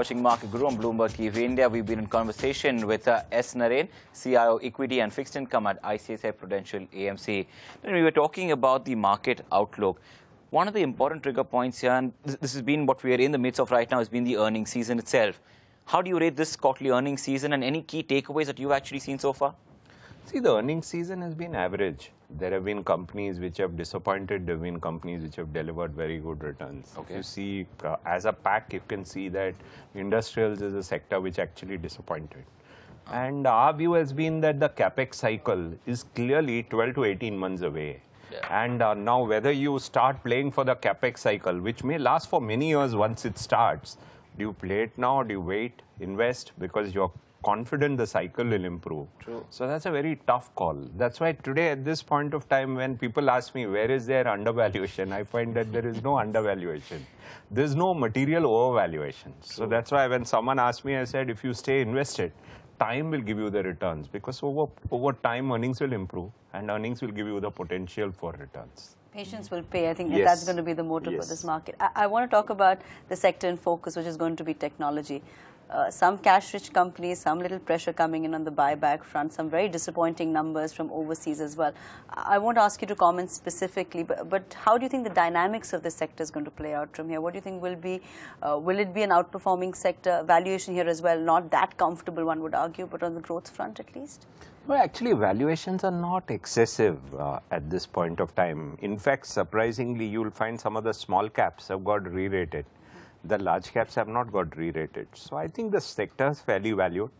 watching Market Guru on Bloomberg TV India. We've been in conversation with uh, S. Naren, CIO Equity and Fixed Income at ICICI Prudential AMC. We were talking about the market outlook. One of the important trigger points here, and this, this has been what we are in the midst of right now, has been the earnings season itself. How do you rate this quarterly earnings season and any key takeaways that you've actually seen so far? See, the earnings season has been average. There have been companies which have disappointed. There have been companies which have delivered very good returns. Okay. You see, uh, as a pack, you can see that industrials is a sector which actually disappointed. And our view has been that the capex cycle is clearly 12 to 18 months away. Yeah. And uh, now, whether you start playing for the capex cycle, which may last for many years once it starts, do you play it now? Do you wait, invest because you're confident the cycle will improve? True. So that's a very tough call. That's why today, at this point of time, when people ask me where is there undervaluation, I find that there is no undervaluation. There's no material overvaluation. So that's why when someone asked me, I said, if you stay invested, time will give you the returns because over over time earnings will improve and earnings will give you the potential for returns. Patience will pay. I think Yes. that's going to be the motive for this market. I, I want to talk about the sector in focus, which is going to be technology. Uh, some cash-rich companies, some little pressure coming in on the buyback front, some very disappointing numbers from overseas as well. I won't ask you to comment specifically, but, but how do you think the dynamics of this sector is going to play out from here? What do you think will be, uh, will it be an outperforming sector? Valuation here as well, not that comfortable, one would argue, but on the growth front at least? Well, actually, valuations are not excessive uh, at this point of time. In fact, surprisingly, you'll find some of the small caps have got re-rated. The large caps have not got re-rated. So I think the sector is fairly valued.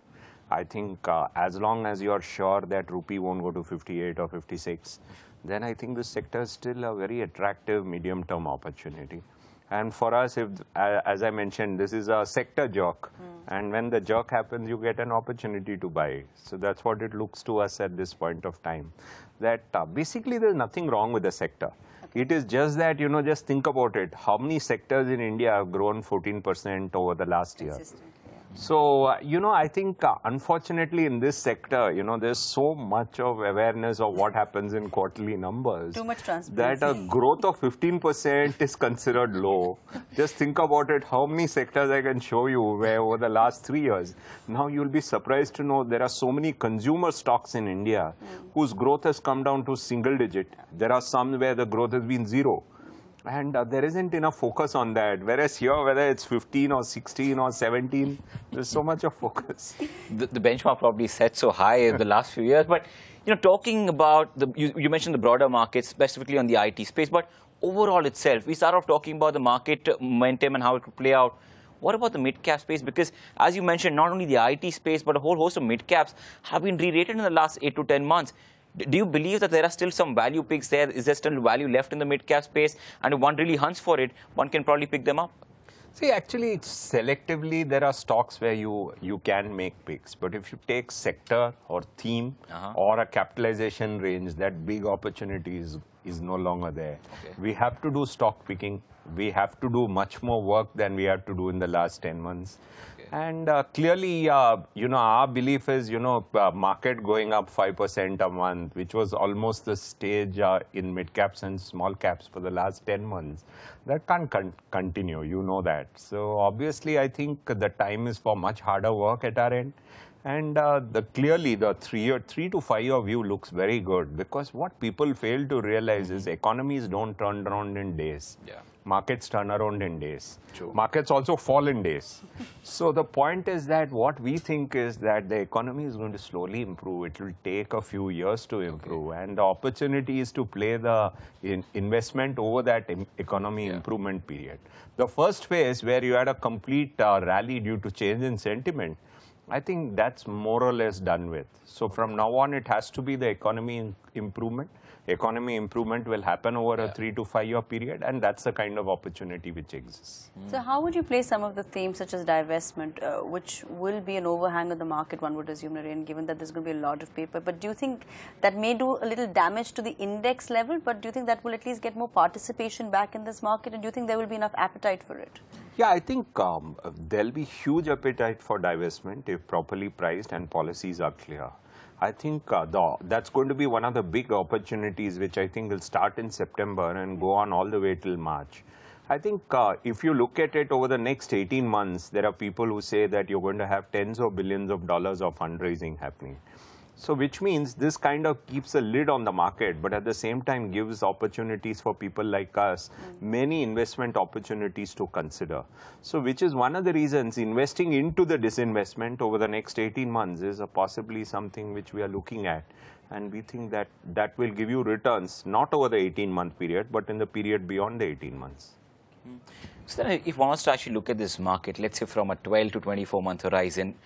I think uh, as long as you're sure that rupee won't go to 58 or 56, then I think the sector is still a very attractive medium-term opportunity. And for us, if, uh, as I mentioned, this is a sector jerk. And when the jerk happens, you get an opportunity to buy. So that's what it looks to us at this point of time. That uh, basically there's nothing wrong with the sector. It is just that, you know, just think about it. How many sectors in India have grown 14% over the last year? So, uh, you know, I think uh, unfortunately in this sector, you know, there's so much of awareness of what happens in quarterly numbers. Too much That a growth of 15% is considered low. Just think about it, how many sectors I can show you where over the last three years. Now you'll be surprised to know there are so many consumer stocks in India whose growth has come down to single digit. There are some where the growth has been zero. And uh, there isn't enough focus on that. Whereas here, whether it's 15 or 16 or 17, there's so much of focus. the, the benchmark probably set so high in the last few years. But you know, talking about the, you, you mentioned the broader market, specifically on the IT space, but overall itself, we start off talking about the market momentum and how it could play out. What about the mid-cap space? Because as you mentioned, not only the IT space, but a whole host of mid-caps have been re-rated in the last eight to 10 months. Do you believe that there are still some value picks there? Is there still value left in the mid-cap space? And if one really hunts for it, one can probably pick them up. See, actually, it's selectively there are stocks where you you can make picks, but if you take sector or theme Uh-huh. or a capitalization range, that big opportunity is is no longer there. Okay. We have to do stock picking. We have to do much more work than we had to do in the last 10 months. And uh, clearly, uh, you know, our belief is, you know, uh, market going up 5% a month, which was almost the stage uh, in mid caps and small caps for the last 10 months. That can't con- continue, you know that. So obviously, I think the time is for much harder work at our end. And uh, the clearly the three year, three to five year view looks very good because what people fail to realize is economies don't turn around in days. Yeah. Markets turn around in days. True. Markets also fall in days. so the point is that what we think is that the economy is going to slowly improve. It will take a few years to improve, and the opportunity is to play the in investment over that im- economy Yeah. improvement period. The first phase where you had a complete uh, rally due to change in sentiment, I think that's more or less done with. So from now on, it has to be the economy improvement. Economy improvement will happen over a three to five year period, and that's the kind of opportunity which exists. So how would you play some of the themes such as divestment, uh, which will be an overhang of the market, one would assume, Naren, given that there's going to be a lot of paper. But do you think that may do a little damage to the index level, but do you think that will at least get more participation back in this market? And do you think there will be enough appetite for it? Yeah, I think um, uh, there'll be huge appetite for divestment if properly priced and policies are clear. I think uh, the, that's going to be one of the big opportunities which I think will start in September and go on all the way till March. I think uh, if you look at it over the next 18 months, there are people who say that you're going to have tens of billions of dollars of fundraising happening. So, which means this kind of keeps a lid on the market, but at the same time gives opportunities for people like us, mm. many investment opportunities to consider. So, which is one of the reasons investing into the disinvestment over the next 18 months is a possibly something which we are looking at. And we think that that will give you returns, not over the 18 month period, but in the period beyond the 18 months. Mm. So then if one was to actually look at this market, let's say from a 12 to 24 month horizon,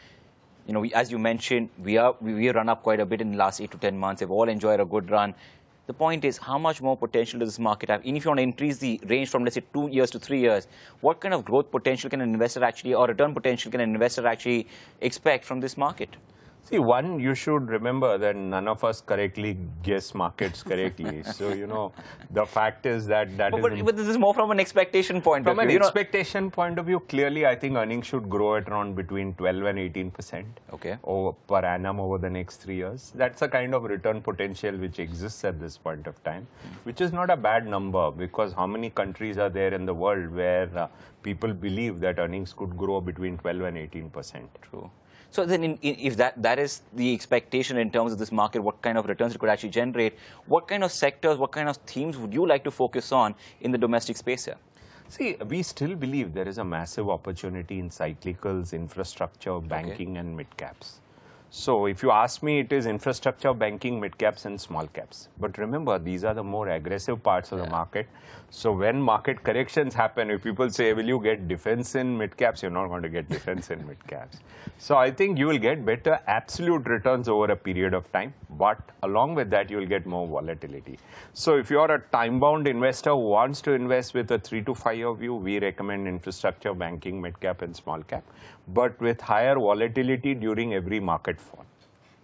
you know, we, as you mentioned, we are we, we run up quite a bit in the last eight to 10 months. They've all enjoyed a good run. The point is, how much more potential does this market have? And if you want to increase the range from, let's say, two years to three years, what kind of growth potential can an investor actually, or return potential can an investor actually expect from this market? See, one, you should remember that none of us correctly guess markets correctly. so, you know, the fact is that that But, is but, but this is more from an expectation point from of an view. you know- expectation point of view, clearly, I think earnings should grow at around between 12 and 18 percent Okay. over, per annum over the next three years. That's a kind of return potential which exists at this point of time, which is not a bad number because how many countries are there in the world where uh, people believe that earnings could grow between 12 and 18 percent? True. So then, in, in, if that, that is the expectation in terms of this market, what kind of returns it could actually generate, what kind of sectors, what kind of themes would you like to focus on in the domestic space here? See, we still believe there is a massive opportunity in cyclicals, infrastructure, banking, and mid caps. So, if you ask me, it is infrastructure, banking, mid caps, and small caps. But remember, these are the more aggressive parts of the market. So, when market corrections happen, if people say, Will you get defense in mid caps? You're not going to get defense in mid caps. So, I think you will get better absolute returns over a period of time. But along with that, you will get more volatility. So, if you're a time bound investor who wants to invest with a three to five year view, we recommend infrastructure, banking, mid cap, and small cap, but with higher volatility during every market fall.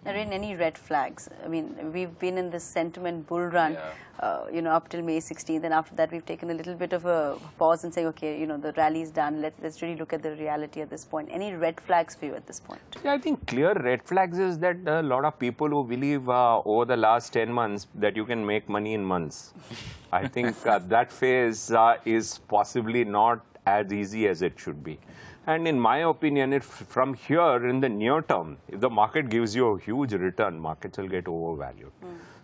Naren, any red flags? I mean, we've been in this sentiment bull run, uh, you know, up till May 16th, and after that, we've taken a little bit of a pause and saying, okay, you know, the rally's done. Let's let's really look at the reality at this point. Any red flags for you at this point? Yeah, I think clear red flags is that a lot of people who believe uh, over the last 10 months that you can make money in months. I think uh, that phase uh, is possibly not as easy as it should be. And in my opinion, if from here in the near term, if the market gives you a huge return, markets will get overvalued.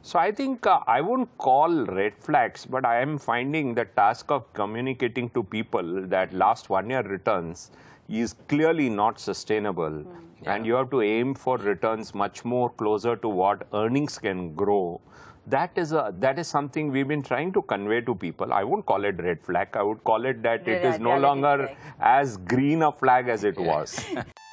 So I think uh, I won't call red flags, but I am finding the task of communicating to people that last one year returns is clearly not sustainable and you have to aim for returns much more closer to what earnings can grow. That is a that is something we've been trying to convey to people. I won't call it red flag. I would call it that it is no longer flag. as green a flag as it was